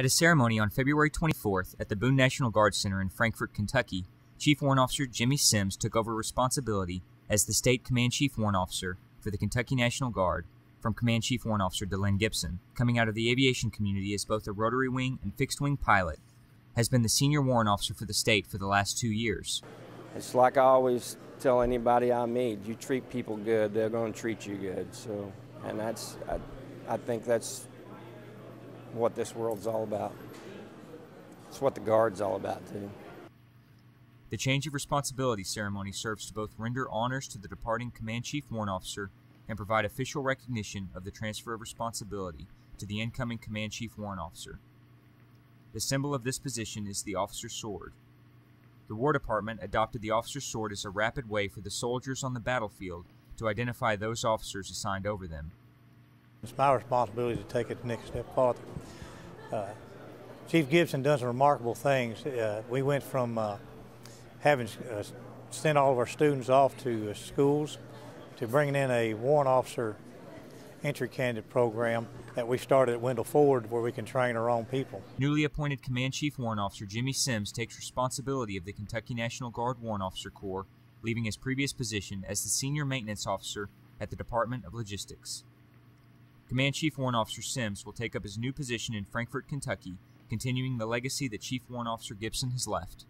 At a ceremony on February 24th at the Boone National Guard Center in Frankfort, Kentucky, Chief Warrant Officer Jimmy Simms took over responsibility as the State Command Chief Warrant Officer for the Kentucky National Guard from Command Chief Warrant Officer Delynn Gibson, coming out of the aviation community as both a rotary wing and fixed wing pilot, has been the senior warrant officer for the state for the last two years. It's like I always tell anybody I meet, you treat people good, they're going to treat you good. So, and that's, I, I think that's what this world's all about. It's what the Guard's all about, too. The change of responsibility ceremony serves to both render honors to the departing Command Chief Warrant Officer and provide official recognition of the transfer of responsibility to the incoming Command Chief Warrant Officer. The symbol of this position is the officer's sword. The War Department adopted the officer's sword as a rapid way for the soldiers on the battlefield to identify those officers assigned over them. It's my responsibility to take it the next step farther. Uh, Chief Gibson does remarkable things. Uh, we went from uh, having uh, sent all of our students off to uh, schools to bringing in a warrant officer entry candidate program that we started at Wendell Ford where we can train our own people. Newly appointed Command Chief Warrant Officer Jimmy Simms takes responsibility of the Kentucky National Guard Warrant Officer Corps, leaving his previous position as the Senior Maintenance Officer at the Department of Logistics. Command Chief Warrant Officer Simms will take up his new position in Frankfort, Kentucky, continuing the legacy that Chief Warrant Officer Gibson has left.